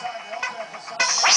time to help emphasize.